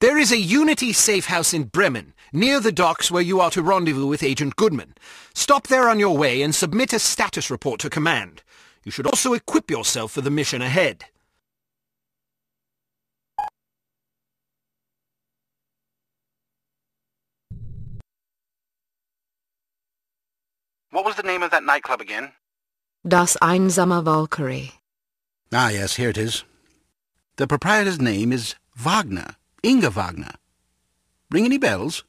There is a Unity safe house in Bremen, near the docks where you are to rendezvous with Agent Goodman. Stop there on your way and submit a status report to command. You should also equip yourself for the mission ahead. What was the name of that nightclub again? Das Einsame Valkyrie. Ah, yes, here it is. The proprietor's name is Wagner. Inge Wagner. Ring any bells?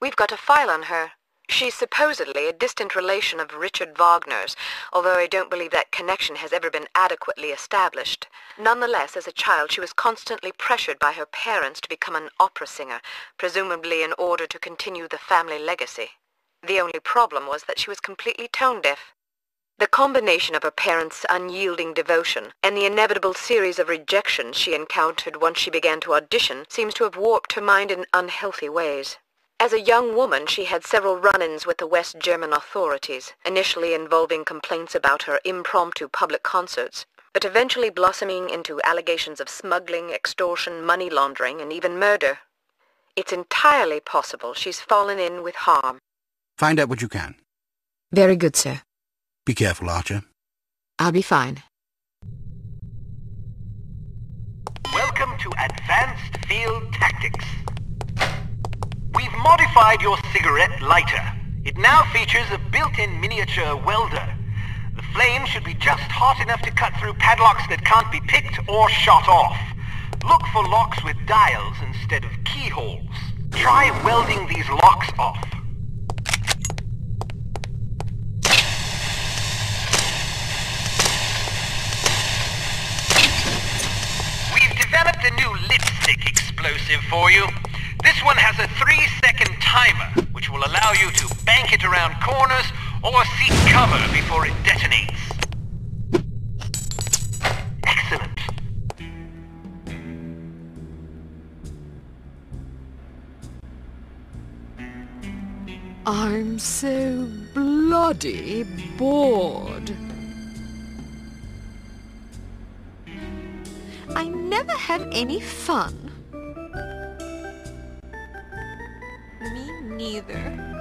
We've got a file on her. She's supposedly a distant relation of Richard Wagner's, although I don't believe that connection has ever been adequately established. Nonetheless, as a child, she was constantly pressured by her parents to become an opera singer, presumably in order to continue the family legacy. The only problem was that she was completely tone-deaf. The combination of her parents' unyielding devotion and the inevitable series of rejections she encountered once she began to audition seems to have warped her mind in unhealthy ways. As a young woman, she had several run-ins with the West German authorities, initially involving complaints about her impromptu public concerts, but eventually blossoming into allegations of smuggling, extortion, money laundering, and even murder. It's entirely possible she's fallen in with harm. Find out what you can. Very good, sir. Be careful, Archer. I'll be fine. Welcome to Advanced Field Tactics. We've modified your cigarette lighter. It now features a built-in miniature welder. The flame should be just hot enough to cut through padlocks that can't be picked or shot off. Look for locks with dials instead of keyholes. Try welding these locks off. We've developed a new lipstick explosive for you. This one has a three-second timer, which will allow you to bank it around corners or seek cover before it detonates. Excellent. I'm so bloody bored. I never have any fun. Me neither.